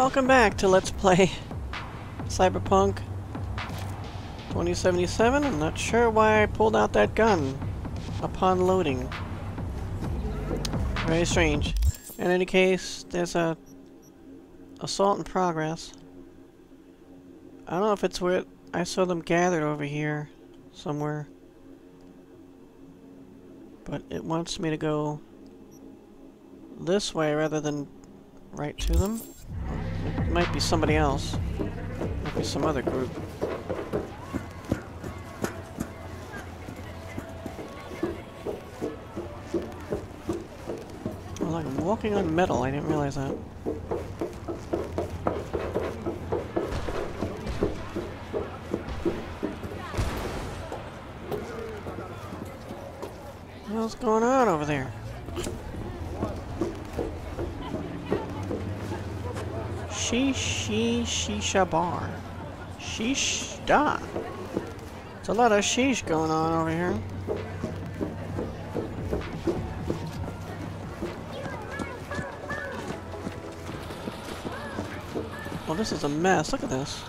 Welcome back to Let's Play Cyberpunk 2077. I'm not sure why I pulled out that gun upon loading. Very strange. In any case, there's a assault in progress. I don't know if it's where I saw them gathered over here somewhere. But it wants me to go this way rather than right to them. Might be somebody else. Might be some other group. Look, I'm walking on metal. I didn't realize that. What's going on over there? Shishi Shisha Bar. Sheesh da. There's a lot of sheesh going on over here. Well, this is a mess. Look at this.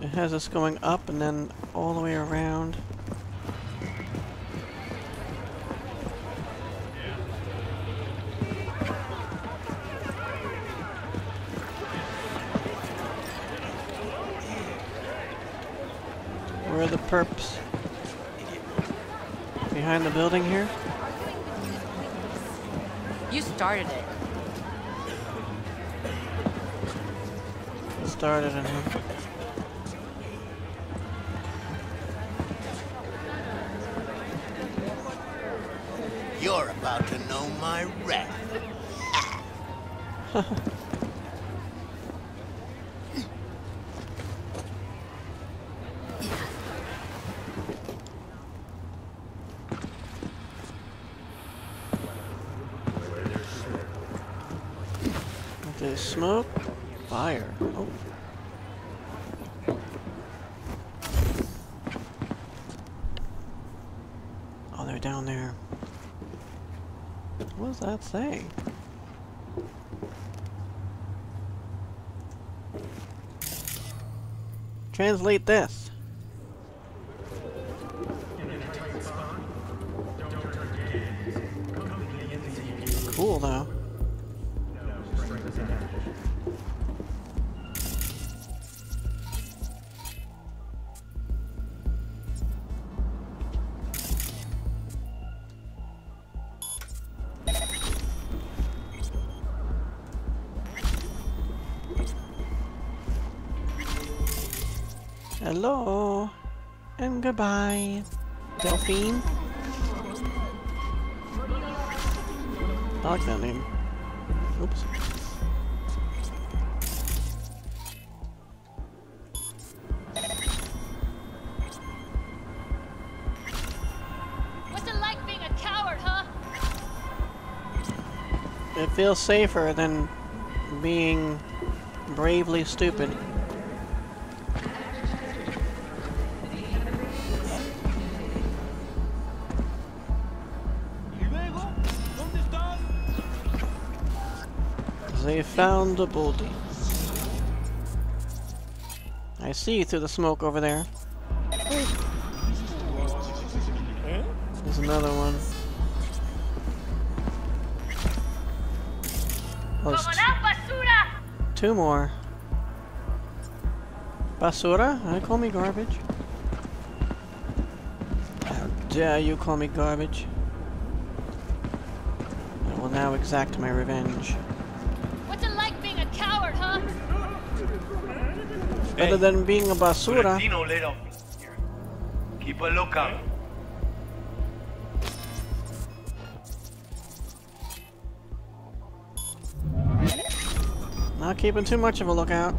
It has us going up and then all the way around. Building here? You started it. Started in him. You're about to know my wrath. There's smoke, fire. Oh. Oh, they're down there. What does that say? Translate this. Goodbye, Delphine. I like that name. Oops. What's it like being a coward, huh? It feels safer than being bravely stupid. They found a body. I see you through the smoke over there. There's another one. Oh, there's Coming t- out, basura! two more. Basura? I call me garbage. How dare you call me garbage? I will now exact my revenge. Better than being a basura. Valentino here. Keep a lookout. Not keeping too much of a lookout.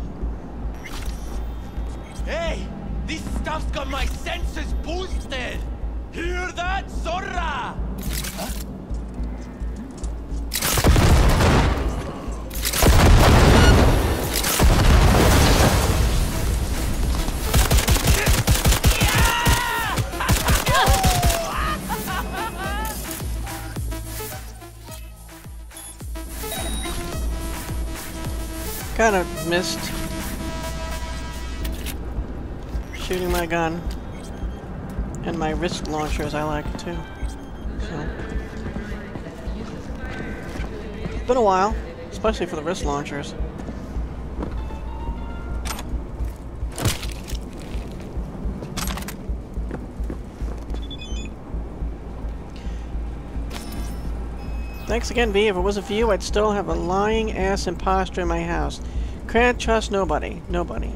Hey! This stuff's got my senses boosted! Hear that, Zorra? Kind of missed shooting my gun and my wrist launchers I like too. So it's been a while, especially for the wrist launchers. Thanks again, V. If it wasn't for you, I'd still have a lying ass imposter in my house. Can't trust nobody. Nobody.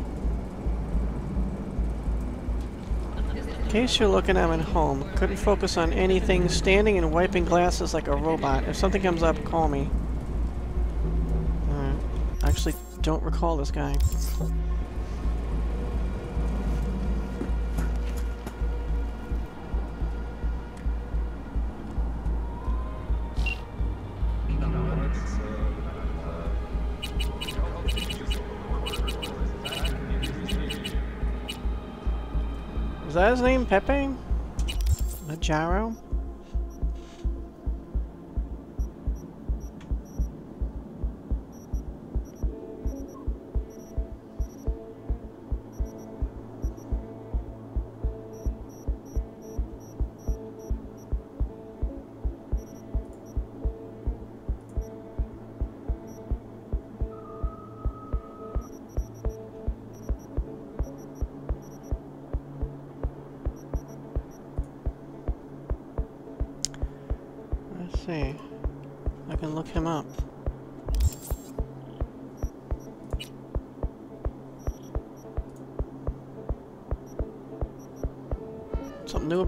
In case you're looking, I'm at home. Couldn't focus on anything, standing and wiping glasses like a robot. If something comes up, call me. Alright. Actually don't recall this guy. That his name? Pepe? Najarro?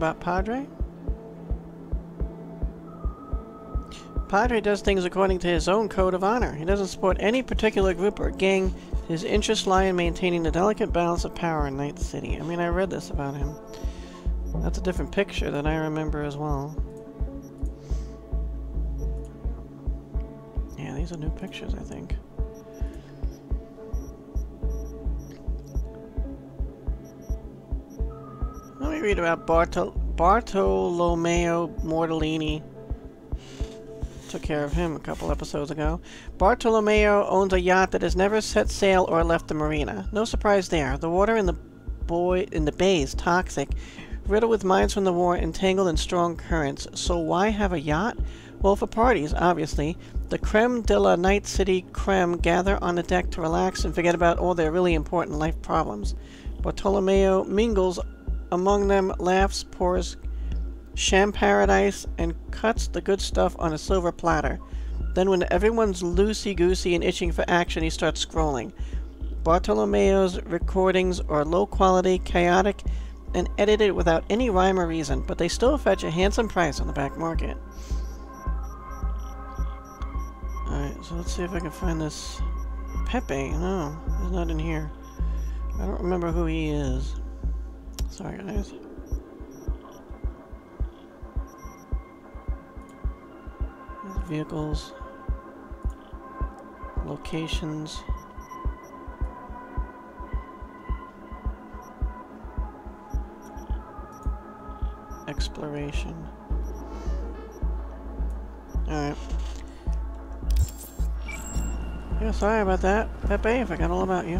About Padre? Padre does things according to his own code of honor. He doesn't support any particular group or gang. His interests lie in maintaining the delicate balance of power in Night City. I mean, I read this about him. That's a different picture that I remember as well. Yeah, these are new pictures, I think. Read about Bartol Bartolomeo Mortellini. Took care of him a couple episodes ago. Bartolomeo owns a yacht that has never set sail or left the marina. No surprise there. The water in the boy in the bay is toxic, riddled with mines from the war, entangled in strong currents. So why have a yacht? Well, for parties, obviously. The creme de la Night City creme gather on the deck to relax and forget about all their really important life problems. Bartolomeo mingles among them, laughs, pours sham paradise, and cuts the good stuff on a silver platter. Then when everyone's loosey-goosey and itching for action, he starts scrolling. Bartolomeo's recordings are low quality, chaotic, and edited without any rhyme or reason, but they still fetch a handsome price on the back market. Alright, so let's see if I can find this Pepe. No, he's not in here. I don't remember who he is. Sorry, guys. Vehicles. Locations. Exploration. Alright. Yeah, sorry about that. Pepe, I forgot all about you.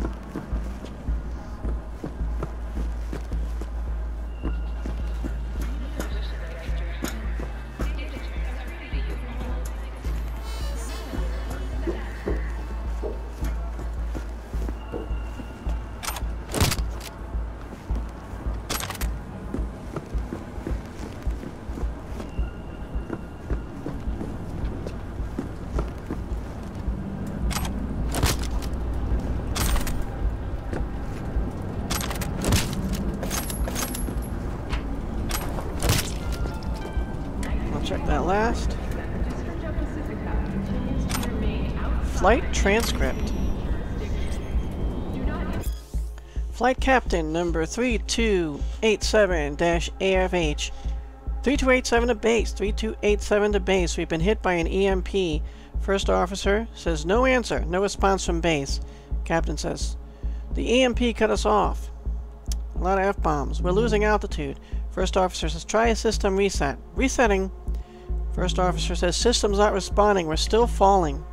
Flight captain number 3287-AFH. 3287 to base. 3287 to base. We've been hit by an EMP. First officer says no answer. No response from base. Captain says the EMP cut us off. A lot of F-bombs. We're losing altitude. First officer says try a system reset. Resetting. First officer says system's not responding. We're still falling.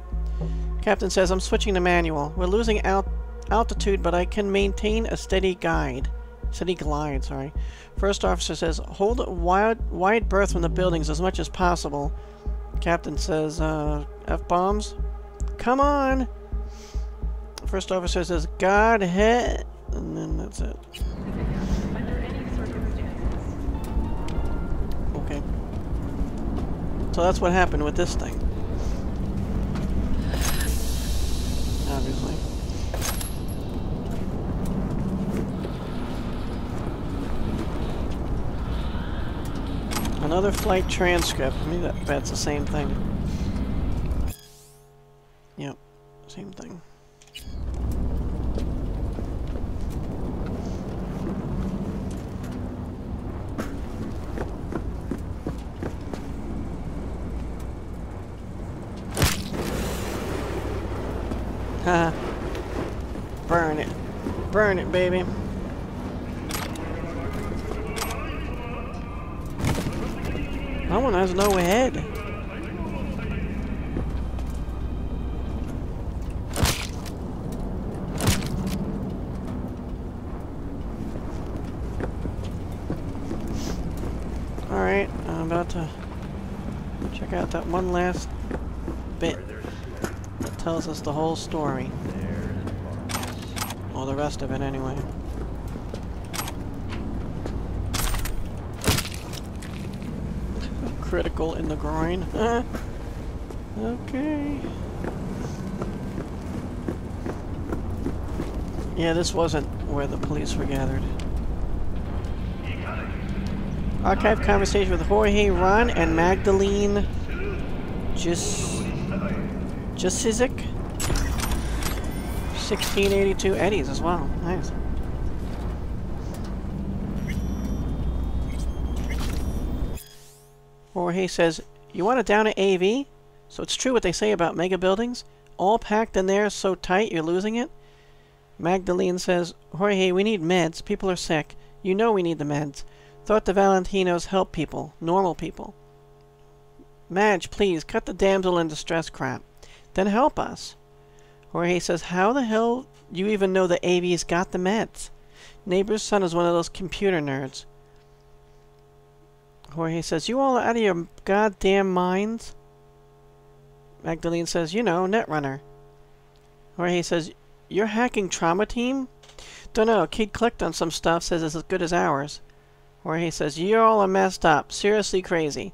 Captain says, I'm switching to manual. We're losing alt altitude, but I can maintain a steady guide. Steady glide, sorry. First officer says, hold wide, wide berth from the buildings as much as possible. Captain says, uh, F-bombs? Come on! First officer says, God hit, and then that's it. Okay. So that's what happened with this thing. Obviously. Another flight transcript. I mean, that, that's the same thing. Yep, same thing. Burn it. Burn it, baby. Has no head. Alright, I'm about to check out that one last bit that tells us the whole story. Or the rest of it, anyway. Critical in the groin. okay. Yeah, this wasn't where the police were gathered. Archive conversation with Jorge, Ron, and Magdalene Just Jusizik. 1682 Eddies as well. Nice. Jorge says, You want to down at AV? So it's true what they say about mega buildings? All packed in there so tight you're losing it? Magdalene says, Jorge, we need meds. People are sick. You know we need the meds. Thought the Valentinos help people. Normal people. Madge, please, cut the damsel in distress crap. Then help us. Jorge says, How the hell you even know the AV's got the meds? Neighbor's son is one of those computer nerds. Jorge says, You all are out of your goddamn minds? Magdalene says, You know, Netrunner. Jorge says, You're hacking Trauma Team? Dunno, Kid clicked on some stuff, says it's as good as ours. Jorge says, You all are messed up. Seriously crazy.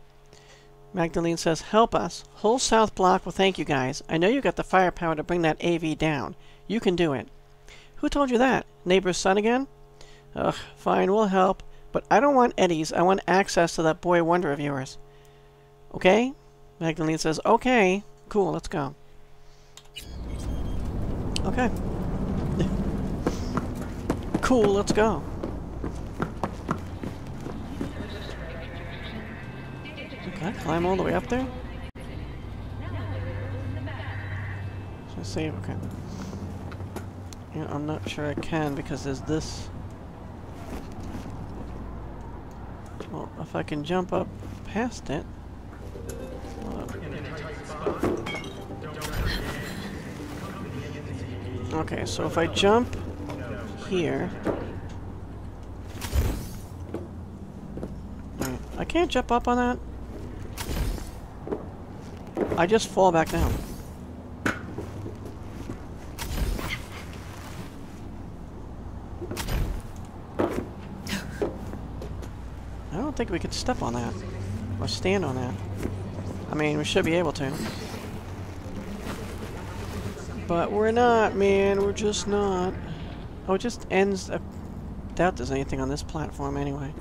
Magdalene says, Help us. Whole South Block will thank you guys. I know you got the firepower to bring that AV down. You can do it. Who told you that? Neighbor's son again? Ugh, fine, we'll help. But I don't want Eddie's. I want access to that boy wonder of yours. Okay? Magdalene says, Okay. Cool, let's go. Okay. cool, let's go. I climb all the way up there? Should I save? Okay. Yeah, I'm not sure I can because there's this. Well, if I can jump up past it. Okay, so if I jump here. I can't jump up on that. I just fall back down. Don't think we could step on that. Or stand on that. I mean, we should be able to. But we're not, man. We're just not. Oh, it just ends... I doubt there's anything on this platform anyway.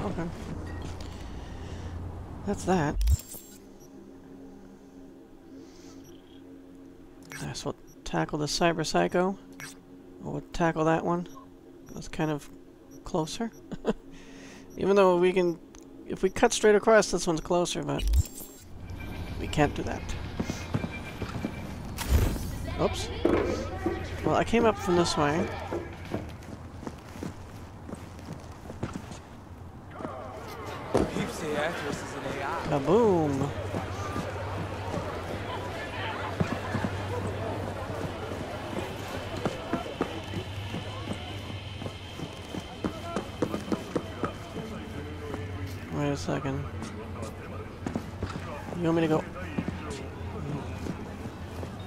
Okay. That's that. I Guess we'll tackle the Cyber Psycho. We'll tackle that one. That's kind of closer. Even though we can... If we cut straight across, this one's closer, but... We can't do that. Oops. Well, I came up from this way. Kaboom. Second. You want me to go?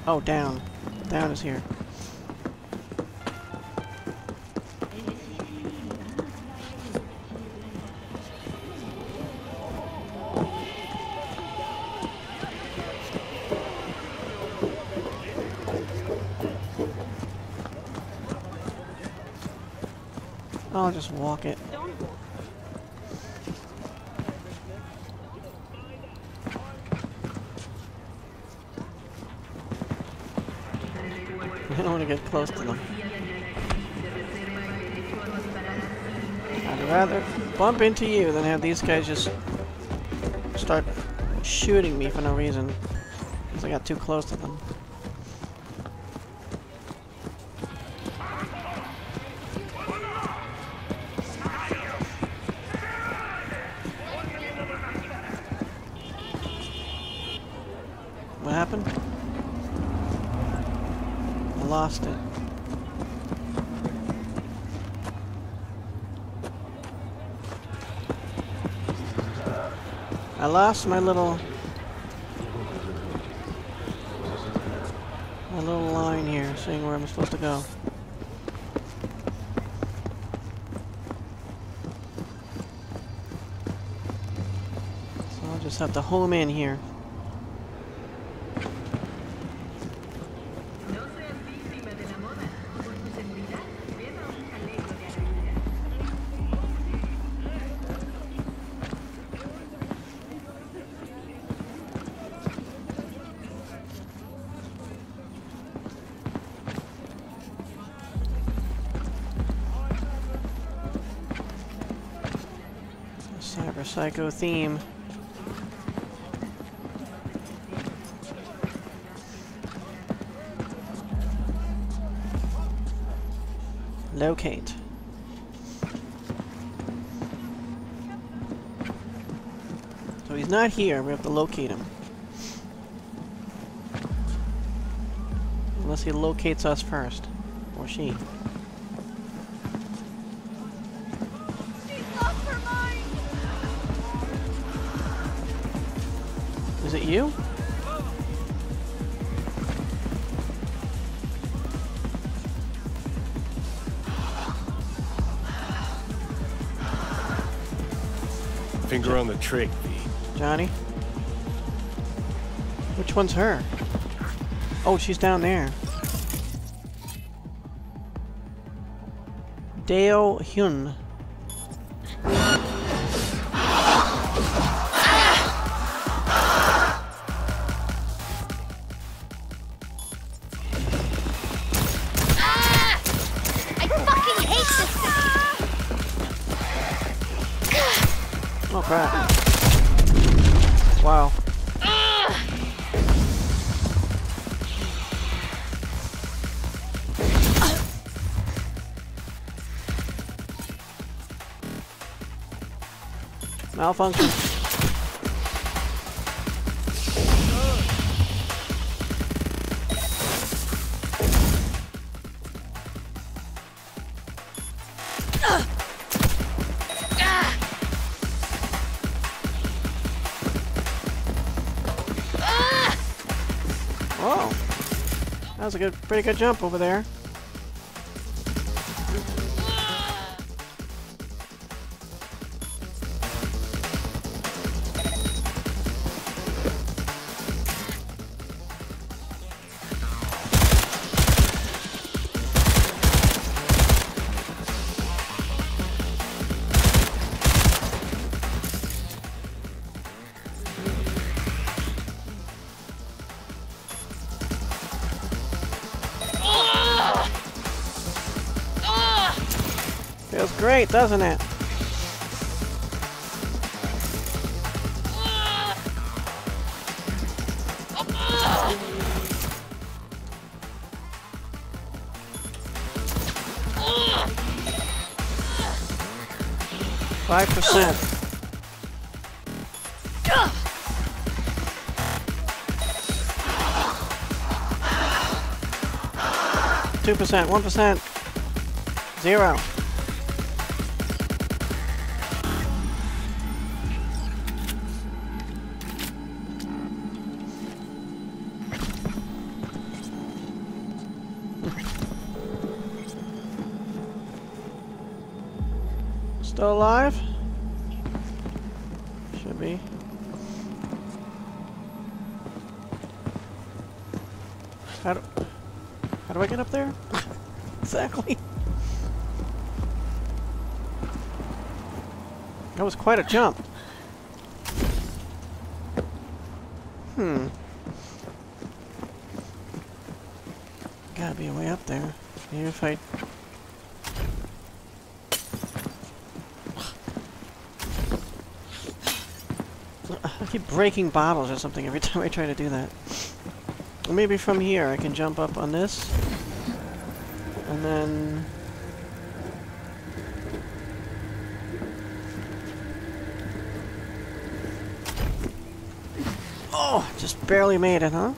Oh, down. Down is here. I'll just walk it. I don't want to get close to them. I'd rather bump into you than have these guys just start shooting me for no reason. Because I got too close to them. What happened? I lost it. I lost my little... My little line here, seeing where I'm supposed to go. So I'll just have to home in here. Psycho theme. Locate. So he's not here, we have to locate him. Unless he locates us first. Or she. You? Finger on the trick, V. Johnny? Which one's her? Oh, she's down there. Dao Hyunh. Crap. Wow. Malfunction. A good, pretty good jump over there. Feels great, doesn't it? Five percent. Two percent, one percent, zero. Still alive? Should be. How do, how do I get up there? exactly. That was quite a jump. Hmm. Gotta be a way up there. Maybe if I... I keep breaking bottles or something every time I try to do that. Maybe from here I can jump up on this. And then... Oh, just barely made it, huh?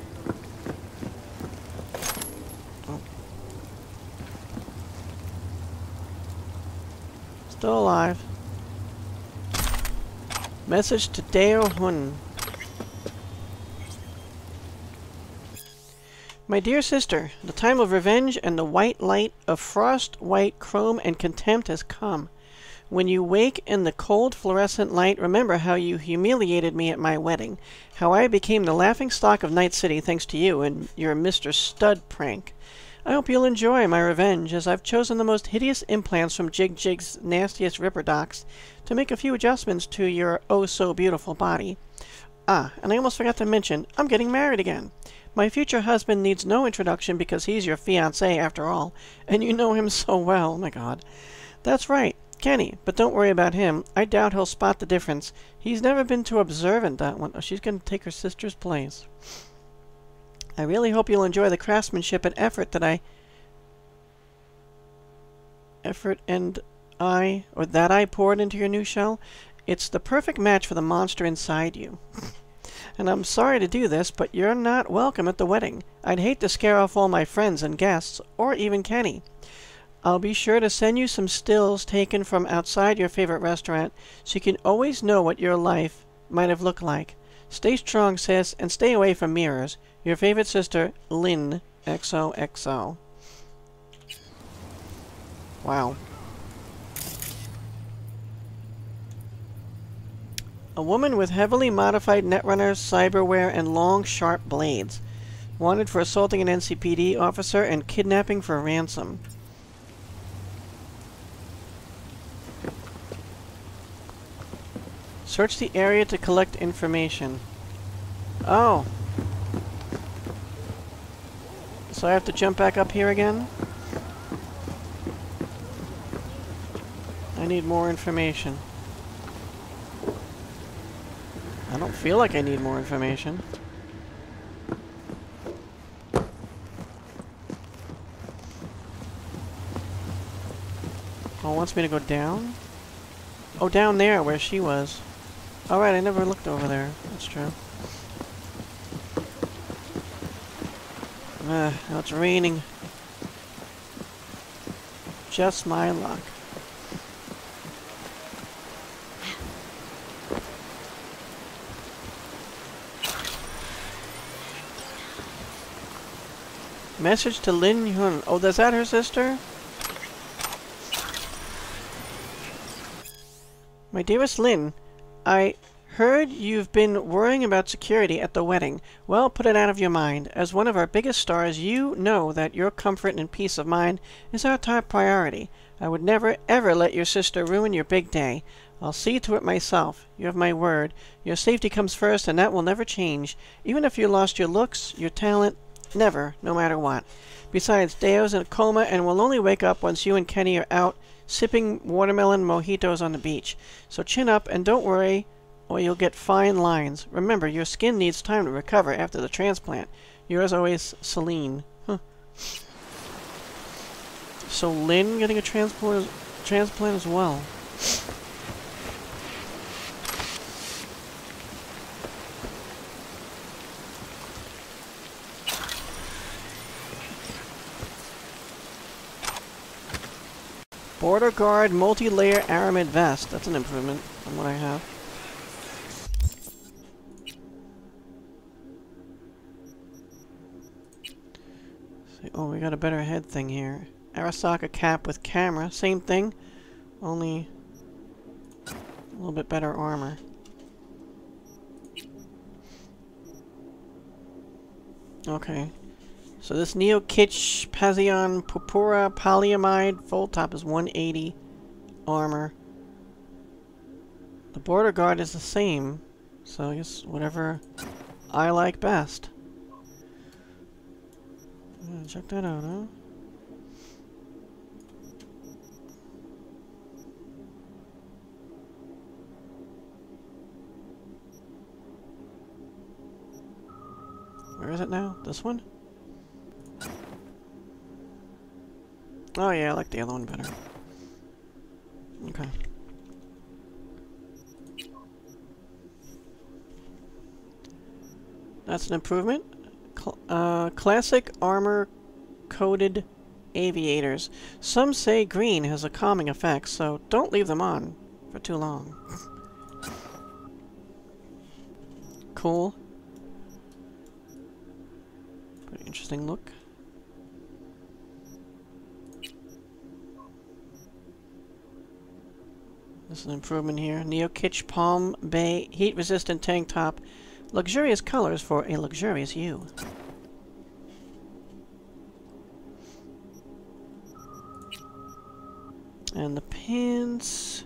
Still alive. Message to Dao Hyunh. My dear sister, the time of revenge and the white light of frost, white, chrome, and contempt has come. When you wake in the cold fluorescent light, remember how you humiliated me at my wedding, how I became the laughing stock of Night City thanks to you and your Mr. Stud prank. I hope you'll enjoy my revenge, as I've chosen the most hideous implants from Jig Jig's nastiest ripper docs to make a few adjustments to your oh-so-beautiful body. Ah, and I almost forgot to mention, I'm getting married again. My future husband needs no introduction because he's your fiancé after all, and you know him so well, my god. That's right, Kenny, but don't worry about him. I doubt he'll spot the difference. He's never been too observant, that one. Oh, she's going to take her sister's place. I really hope you'll enjoy the craftsmanship and effort that I... Effort and I... or that I poured into your new shell. It's the perfect match for the monster inside you. and I'm sorry to do this, but you're not welcome at the wedding. I'd hate to scare off all my friends and guests, or even Kenny. I'll be sure to send you some stills taken from outside your favorite restaurant so you can always know what your life might have looked like. Stay strong, sis, and stay away from mirrors. Your favorite sister, Lynn, XOXO. Wow. A woman with heavily modified Netrunner cyberware and long, sharp blades. Wanted for assaulting an NCPD officer and kidnapping for ransom. Search the area to collect information. Oh. So I have to jump back up here again? I need more information. I don't feel like I need more information. Oh, wants me to go down? Oh, down there, where she was. Alright, I never looked over there. That's true. Ah, now it's raining. Just my luck. Message to Lin Yun. Oh, is that her sister? My dearest Lin, I heard you've been worrying about security at the wedding. Well, put it out of your mind. As one of our biggest stars, you know that your comfort and peace of mind is our top priority. I would never, ever let your sister ruin your big day. I'll see to it myself. You have my word. Your safety comes first, and that will never change. Even if you lost your looks, your talent, never, no matter what. Besides, Dao's in a coma and will only wake up once you and Kenny are out sipping watermelon mojitos on the beach. So chin up and don't worry or you'll get fine lines. Remember, your skin needs time to recover after the transplant. Yours always, Celine. So Lynn getting a transplant, transplant as well. Border Guard multi-layer aramid vest. That's an improvement from what I have. Oh, we got a better head thing here. Arasaka cap with camera. Same thing, only a little bit better armor. Okay. So this Neo Kitsch Pazion Purpura Polyamide full top is 180 armor. The border guard is the same, so I guess whatever I like best. Yeah, check that out, huh? Where is it now? This one? Oh yeah, I like the other one better. Okay. That's an improvement. Cl uh, classic armor coated aviators. Some say green has a calming effect, so don't leave them on for too long. cool. Pretty interesting look. This is an improvement here. Neo Kitsch Palm Bay heat resistant tank top. Luxurious colors for a luxurious you. And the pants.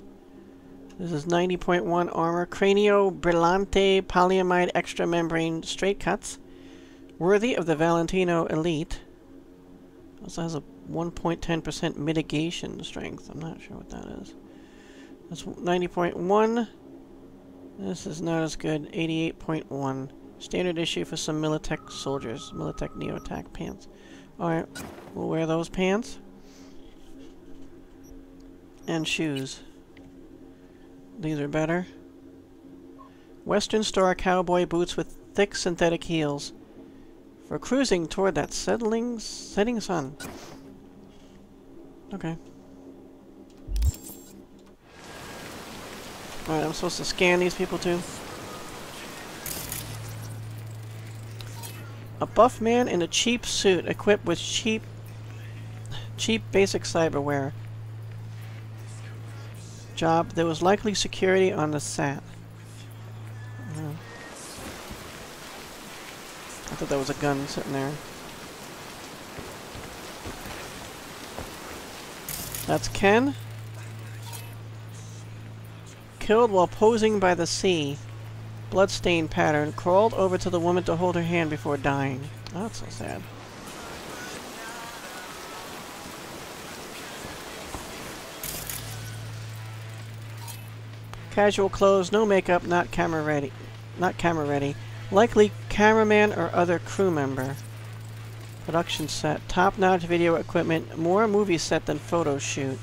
This is 90.1 armor. Cranio Brillante Polyamide Extra Membrane Straight Cuts. Worthy of the Valentino Elite. Also has a 1.10% mitigation strength. I'm not sure what that is. That's 90.1. This is not as good. 88.1. Standard issue for some Militech soldiers. Militech Neo Attack pants. Alright, we'll wear those pants. And shoes. These are better. Western Star cowboy boots with thick synthetic heels. For cruising toward that settling, setting sun. Okay. Alright, I'm supposed to scan these people too. A buff man in a cheap suit equipped with cheap cheap basic cyberware. Job. There was likely security on the sat. I thought that was a gun sitting there. That's Ken. Killed while posing by the sea. Bloodstain pattern. Crawled over to the woman to hold her hand before dying. Oh, that's so sad. Casual clothes, no makeup, not camera ready. Not camera ready. Likely cameraman or other crew member. Production set. Top-notch video equipment. More movie set than photo shoot.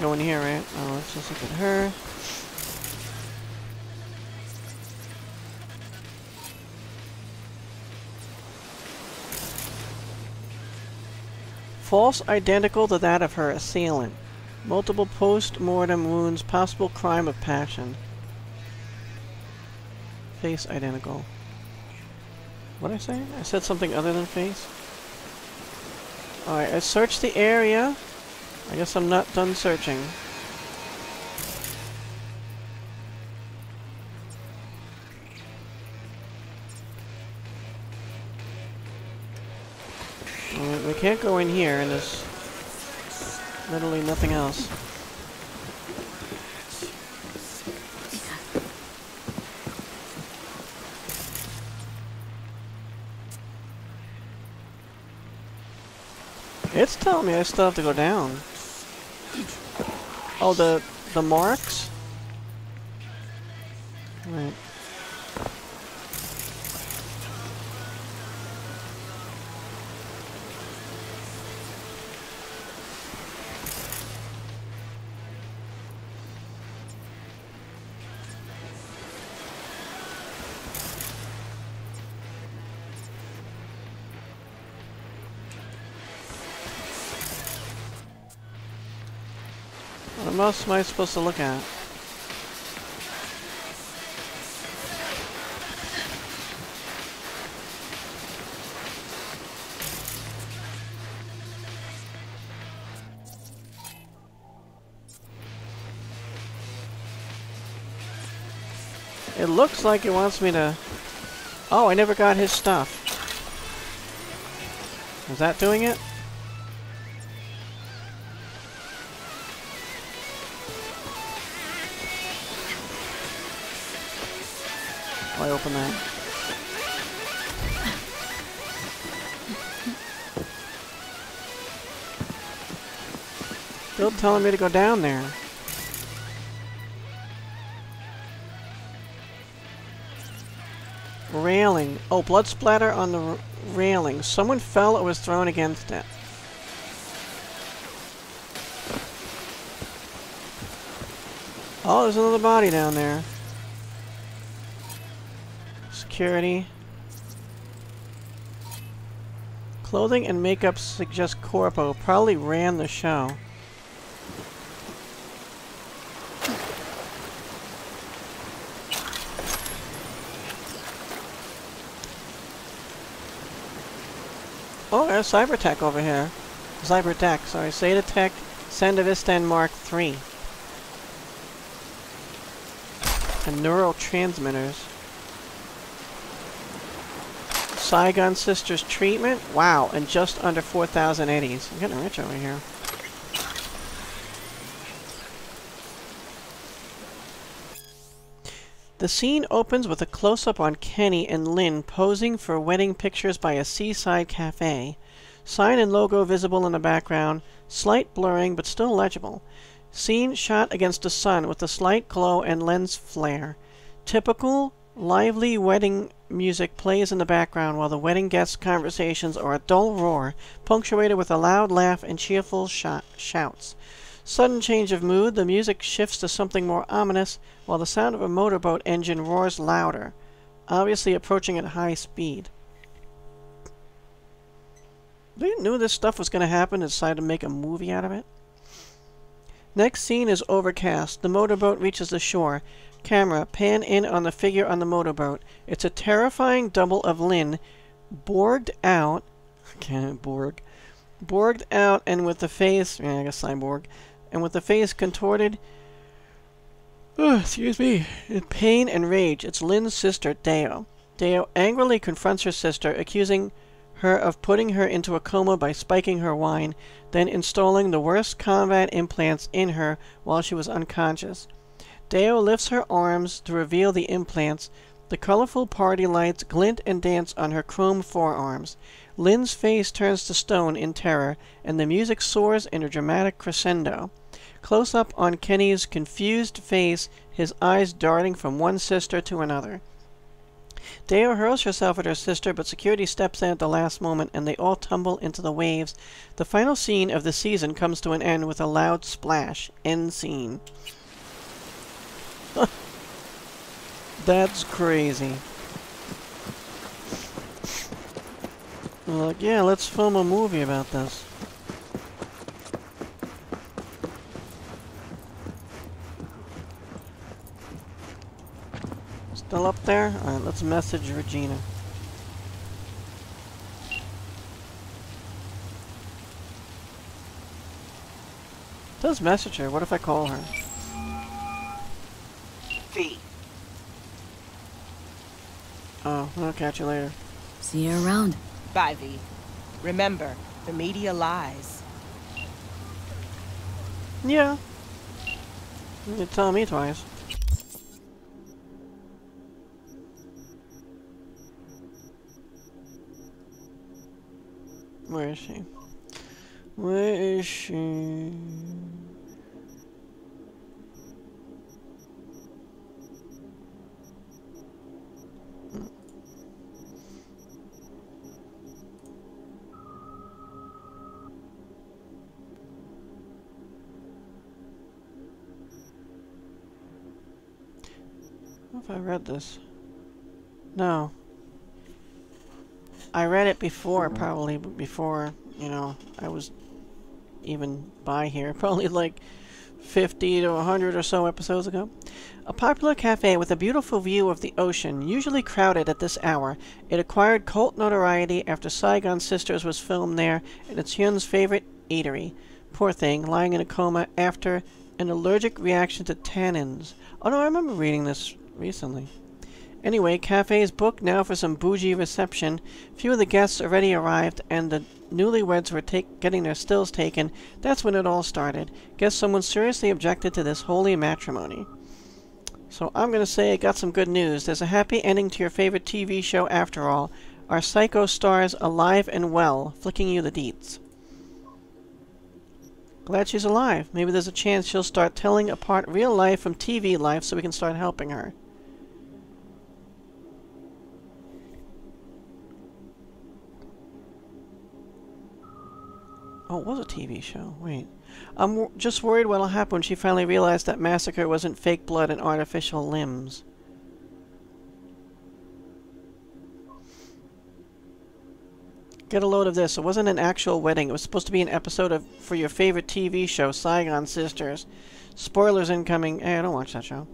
Can't go in here, right? Oh, let's just look at her. False identical to that of her assailant. Multiple post-mortem wounds, possible crime of passion. Face identical. What did I say? I said something other than face? Alright, I searched the area. I guess I'm not done searching. We can't go in here, and there's literally nothing else. It's telling me I still have to go down. Oh, the the marks? Else am I supposed to look at? It looks like it wants me to... Oh, I never got his stuff. Is that doing it? I open that. Still telling me to go down there. Railing. Oh, blood splatter on the railing. Someone fell or was thrown against it. Oh, there's another body down there. Security. Clothing and makeup suggest Corpo probably ran the show. Oh, there's Cybertech over here. Cybertech, sorry. Zetatech Sandevistan Mark III. And neurotransmitters. Saigon Sisters treatment? Wow, and just under 4,000 eddies. I'm getting rich over here. The scene opens with a close-up on Kenny and Lynn posing for wedding pictures by a seaside cafe. Sign and logo visible in the background, slight blurring but still legible. Scene shot against the sun with a slight glow and lens flare. Typical, lively wedding music plays in the background while the wedding guests' conversations are a dull roar, punctuated with a loud laugh and cheerful sh shouts. Sudden change of mood, the music shifts to something more ominous, while the sound of a motorboat engine roars louder, obviously approaching at high speed. They knew this stuff was going to happen and decided to make a movie out of it. Next scene is overcast. The motorboat reaches the shore. Camera, pan in on the figure on the motorboat. It's a terrifying double of Lynn, borged out. Can't Borg. Borged out and with the face, yeah, I guess cyborg, and with the face contorted, excuse me, in pain and rage. It's Lynn's sister, Dao. Dao angrily confronts her sister, accusing her of putting her into a coma by spiking her wine, then installing the worst combat implants in her while she was unconscious. Dao lifts her arms to reveal the implants. The colorful party lights glint and dance on her chrome forearms. Lynn's face turns to stone in terror, and the music soars in a dramatic crescendo. Close up on Kenny's confused face, his eyes darting from one sister to another. Dao hurls herself at her sister, but security steps in at the last moment and they all tumble into the waves. The final scene of the season comes to an end with a loud splash. End scene. That's crazy. Like, yeah, let's film a movie about this. Still up there? Alright, let's message Regina. Does message her. What if I call her? V. Oh, I'll catch you later. See you around. Bye, V. Remember, the media lies. Yeah. You tell me twice. Where is she? Where is she? If I read this. No. I read it before, mm-hmm. probably before, you know, I was even by here. Probably like 50 to 100 or so episodes ago. A popular cafe with a beautiful view of the ocean, usually crowded at this hour. It acquired cult notoriety after Saigon Sisters was filmed there, and it's Hyunh's favorite eatery. Poor thing, lying in a coma after an allergic reaction to tannins. Oh no, I remember reading this recently. Anyway, cafe is booked now for some bougie reception. Few of the guests already arrived, and the newlyweds were getting their stills taken. That's when it all started. Guess someone seriously objected to this holy matrimony. So I'm going to say I got some good news. There's a happy ending to your favorite TV show after all. Our psycho stars alive and well, flicking you the deets. Glad she's alive. Maybe there's a chance she'll start telling apart real life from TV life so we can start helping her. Oh, it was a TV show. Wait. I'm just worried what'll happen when she finally realized that Massacre wasn't fake blood and artificial limbs. Get a load of this. It wasn't an actual wedding. It was supposed to be an episode of for your favorite TV show, Saigon Sisters. Spoilers incoming. Eh, I don't watch that show.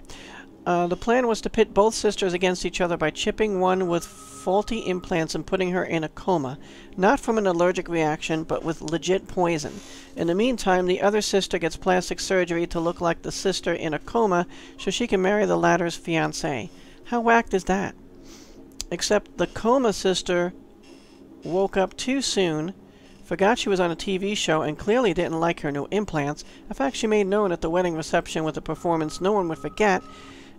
Uh, the plan was to pit both sisters against each other by chipping one with faulty implants and putting her in a coma. Not from an allergic reaction, but with legit poison. In the meantime, the other sister gets plastic surgery to look like the sister in a coma so she can marry the latter's fiancé. How whacked is that? Except the coma sister woke up too soon, forgot she was on a TV show, and clearly didn't like her new implants. A fact she made known at the wedding reception with a performance no one would forget,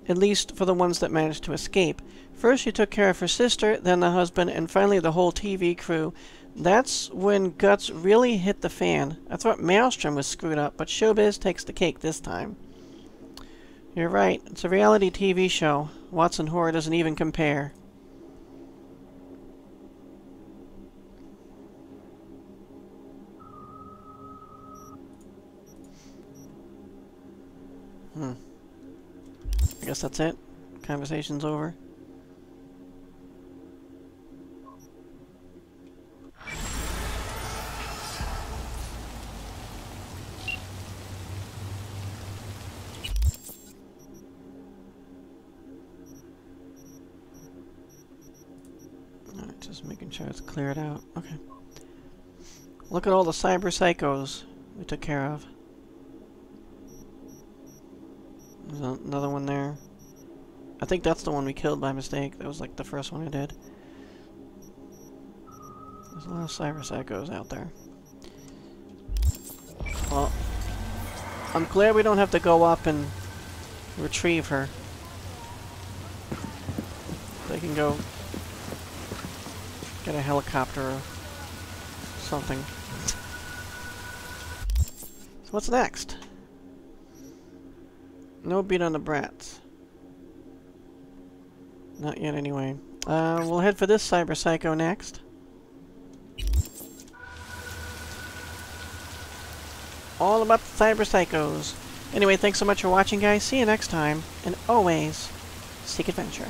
at least for the ones that managed to escape. First she took care of her sister, then the husband, and finally the whole TV crew. That's when guts really hit the fan. I thought Maelstrom was screwed up, but Showbiz takes the cake this time. You're right, it's a reality TV show. Watson Horror doesn't even compare. Guess that's it. Conversation's over. Just making sure it's cleared out. Okay. Look at all the cyber psychos we took care of. There's another one there. I think that's the one we killed by mistake. That was like the first one I did. There's a lot of cyber out there. Well, I'm glad we don't have to go up and retrieve her. They can go get a helicopter or something. So what's next? No beat on the brats. Not yet, anyway. Uh, we'll head for this Cyber Psycho next. All about the Cyber Psychos. Anyway, thanks so much for watching, guys. See you next time. And always, seek adventure.